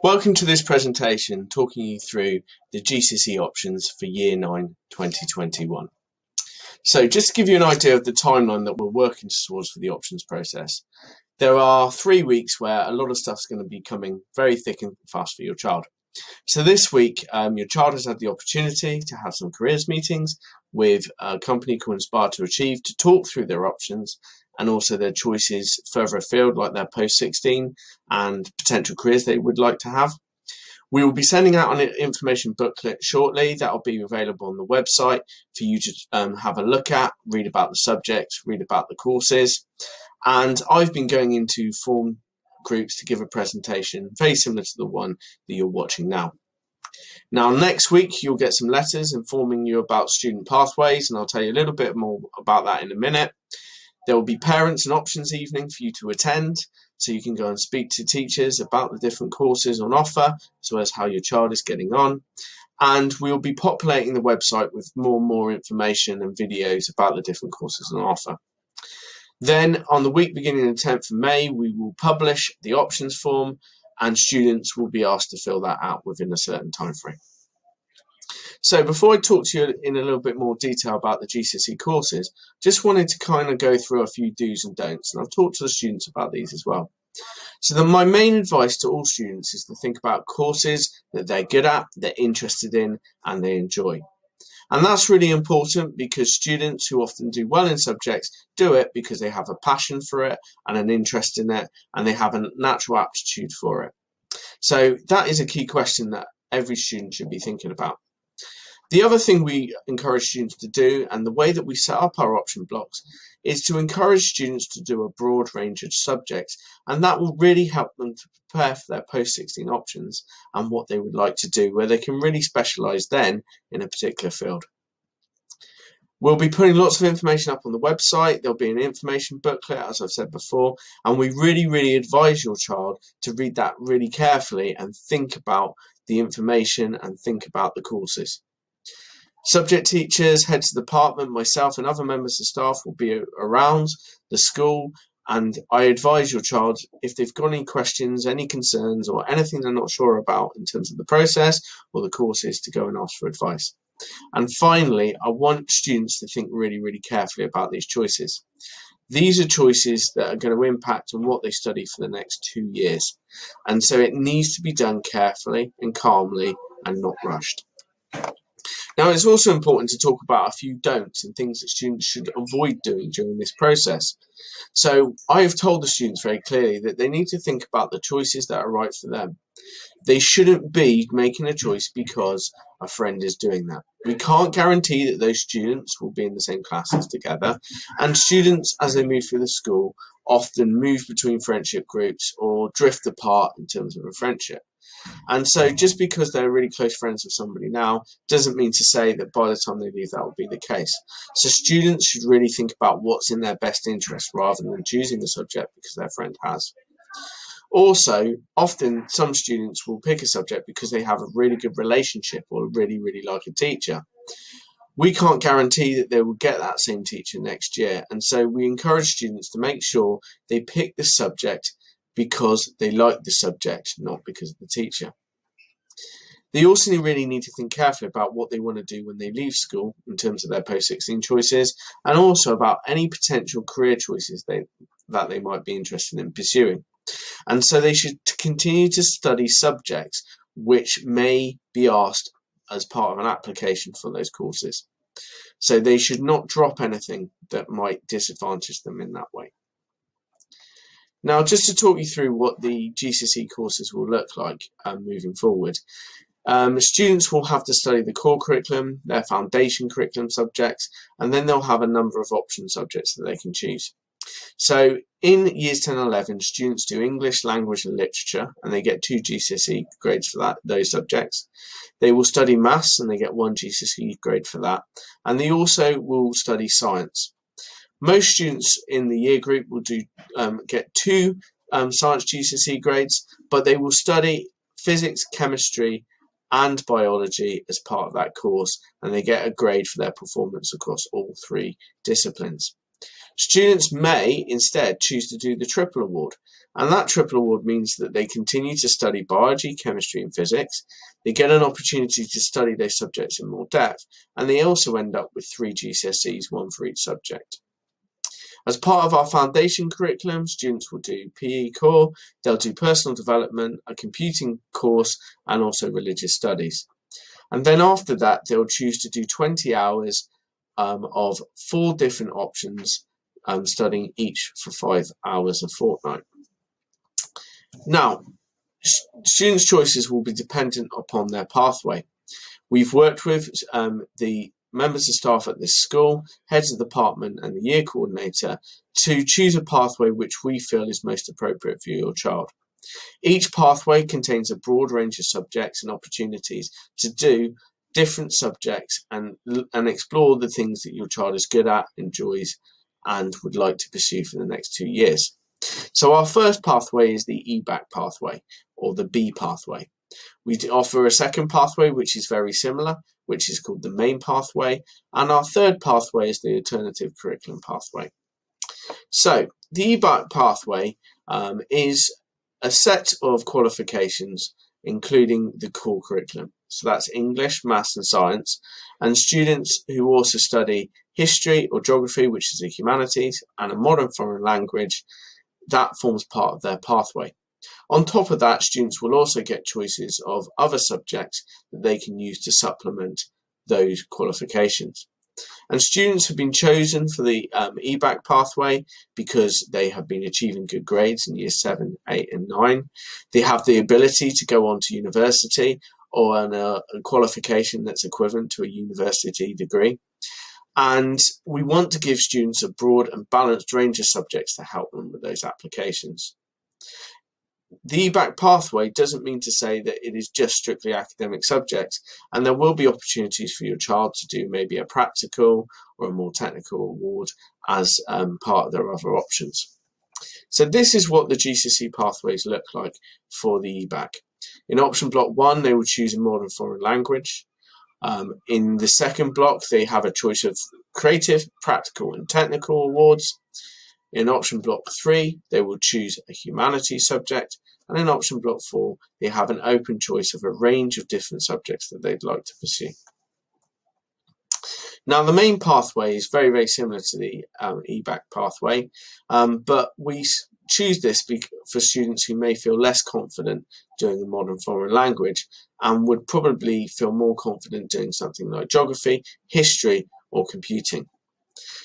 Welcome to this presentation talking you through the GCSE options for Year 9 2021. So just to give you an idea of the timeline that we're working towards for the options process, there are three weeks where a lot of stuff's going to be coming very thick and fast for your child. So this week, um, your child has had the opportunity to have some careers meetings with a company called Inspire to Achieve to talk through their options and also their choices further afield, like their post 16 and potential careers they would like to have. We will be sending out an information booklet shortly that will be available on the website for you to um, have a look at, read about the subjects, read about the courses. And I've been going into form groups to give a presentation very similar to the one that you're watching now. Now, next week, you'll get some letters informing you about student pathways, and I'll tell you a little bit more about that in a minute. There will be parents and options evening for you to attend, so you can go and speak to teachers about the different courses on offer, as well as how your child is getting on. And we will be populating the website with more and more information and videos about the different courses on offer. Then, on the week beginning the 10th of May, we will publish the options form, and students will be asked to fill that out within a certain time frame. So before I talk to you in a little bit more detail about the GCSE courses, just wanted to kind of go through a few do's and don'ts, and I've talked to the students about these as well. So the, my main advice to all students is to think about courses that they're good at, they're interested in, and they enjoy. And that's really important because students who often do well in subjects do it because they have a passion for it and an interest in it, and they have a natural aptitude for it. So that is a key question that every student should be thinking about. The other thing we encourage students to do, and the way that we set up our option blocks, is to encourage students to do a broad range of subjects, and that will really help them to prepare for their post 16 options and what they would like to do, where they can really specialise then in a particular field. We'll be putting lots of information up on the website. There'll be an information booklet, as I've said before, and we really, really advise your child to read that really carefully and think about the information and think about the courses. Subject teachers, heads of department, myself, and other members of staff will be around the school. And I advise your child if they've got any questions, any concerns, or anything they're not sure about in terms of the process or the courses to go and ask for advice. And finally, I want students to think really, really carefully about these choices. These are choices that are going to impact on what they study for the next two years. And so it needs to be done carefully and calmly and not rushed. Now, it's also important to talk about a few don'ts and things that students should avoid doing during this process. So, I have told the students very clearly that they need to think about the choices that are right for them. They shouldn't be making a choice because a friend is doing that. We can't guarantee that those students will be in the same classes together, and students, as they move through the school, often move between friendship groups or drift apart in terms of a friendship. And so, just because they're really close friends with somebody now doesn't mean to say that by the time they leave, that will be the case. So, students should really think about what's in their best interest rather than choosing the subject because their friend has. Also, often some students will pick a subject because they have a really good relationship or really, really like a teacher. We can't guarantee that they will get that same teacher next year, and so we encourage students to make sure they pick the subject because they like the subject, not because of the teacher. They also really need to think carefully about what they want to do when they leave school in terms of their post 16 choices and also about any potential career choices they, that they might be interested in pursuing. And so they should continue to study subjects which may be asked as part of an application for those courses. So they should not drop anything that might disadvantage them in that way. Now, just to talk you through what the GCSE courses will look like um, moving forward, um, students will have to study the core curriculum, their foundation curriculum subjects, and then they'll have a number of option subjects that they can choose. So in years 10 and 11, students do English, language and literature, and they get two GCSE grades for that those subjects. They will study maths, and they get one GCSE grade for that. And they also will study science. Most students in the year group will do um, get two um, science GCSE grades, but they will study physics, chemistry, and biology as part of that course, and they get a grade for their performance across all three disciplines. Students may instead choose to do the triple award, And that triple award means that they continue to study biology, chemistry, and physics. They get an opportunity to study those subjects in more depth, and they also end up with three GCSEs, one for each subject. As part of our foundation curriculum, students will do PE core, they'll do personal development, a computing course, and also religious studies. And then after that, they'll choose to do 20 hours um, of four different options, um, studying each for five hours a fortnight. Now, students' choices will be dependent upon their pathway. We've worked with um, the members of staff at this school, heads of department, and the year coordinator to choose a pathway which we feel is most appropriate for your child. Each pathway contains a broad range of subjects and opportunities to do different subjects and, and explore the things that your child is good at, enjoys, and would like to pursue for the next two years. So our first pathway is the EBacc pathway or the B pathway. We offer a second pathway which is very similar, which is called the main pathway, and our third pathway is the alternative curriculum pathway. So the EBacc pathway um, is a set of qualifications including the core curriculum. So that's English, Maths and Science, and students who also study history or geography, which is the humanities, and a modern foreign language, that forms part of their pathway. On top of that, students will also get choices of other subjects that they can use to supplement those qualifications. And students have been chosen for the um, EBacc pathway because they have been achieving good grades in years 7, 8 and 9. They have the ability to go on to university or a qualification that's equivalent to a university degree. And we want to give students a broad and balanced range of subjects to help them with those applications. The EBacc pathway doesn't mean to say that it is just strictly academic subjects, and there will be opportunities for your child to do maybe a practical or a more technical award as um, part of their other options. So this is what the GCSE pathways look like for the EBacc. In option block one, they will choose a modern foreign language. Um, in the second block, they have a choice of creative, practical, and technical awards. In option block 3, they will choose a humanities subject, and in option block 4, they have an open choice of a range of different subjects that they'd like to pursue. Now, the main pathway is very, very similar to the um, EBacc pathway, um, but we choose this for students who may feel less confident doing a modern foreign language and would probably feel more confident doing something like geography, history, or computing.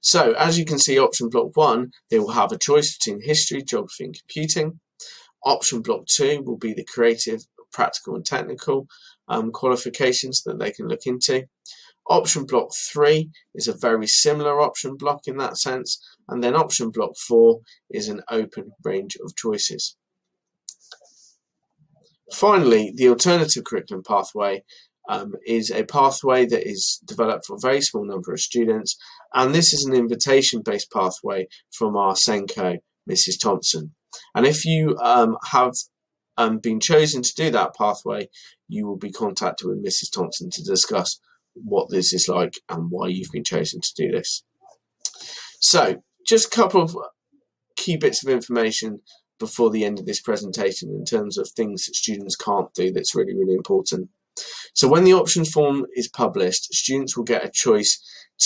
So as you can see, option block one, they will have a choice between history, geography and computing. Option block two will be the creative, practical and technical um, qualifications that they can look into. Option block three is a very similar option block in that sense. And then option block four is an open range of choices. Finally, the alternative curriculum pathway um, is a pathway that is developed for a very small number of students, and this is an invitation-based pathway from our SENCo, Mrs. Thompson. And if you um, have um, been chosen to do that pathway, you will be contacted with Mrs. Thompson to discuss what this is like and why you've been chosen to do this. So, just a couple of key bits of information before the end of this presentation in terms of things that students can't do that's really, really important. So when the options form is published, students will get a choice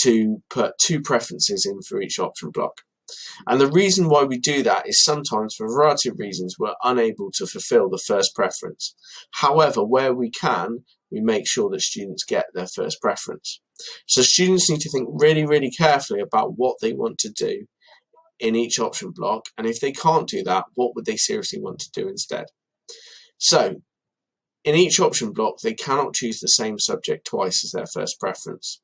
to put two preferences in for each option block. And the reason why we do that is sometimes for a variety of reasons we're unable to fulfill the first preference. However, where we can, we make sure that students get their first preference. So students need to think really, really carefully about what they want to do in each option block. And if they can't do that, what would they seriously want to do instead? So in each option block, they cannot choose the same subject twice as their first preference.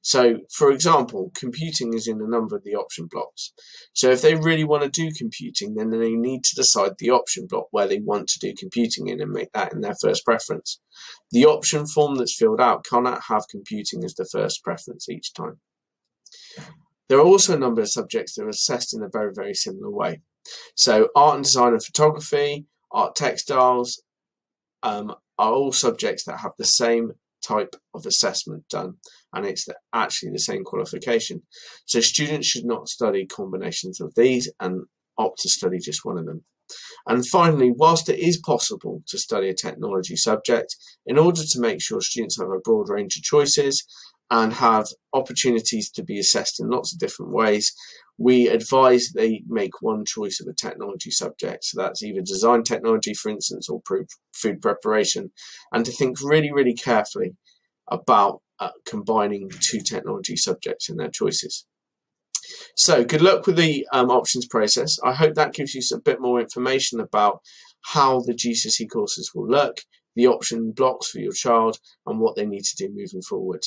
So, for example, computing is in a number of the option blocks. So if they really want to do computing, then they need to decide the option block where they want to do computing in and make that in their first preference. The option form that's filled out cannot have computing as the first preference each time. There are also a number of subjects that are assessed in a very, very similar way. So art and design and photography, art textiles, um, are all subjects that have the same type of assessment done and it's the, actually the same qualification. So students should not study combinations of these and opt to study just one of them. And finally, whilst it is possible to study a technology subject, in order to make sure students have a broad range of choices and have opportunities to be assessed in lots of different ways, we advise they make one choice of a technology subject. So that's either design technology, for instance, or food preparation, and to think really, really carefully about uh, combining two technology subjects in their choices. So good luck with the um, options process. I hope that gives you a bit more information about how the GCSE courses will look, the option blocks for your child, and what they need to do moving forward.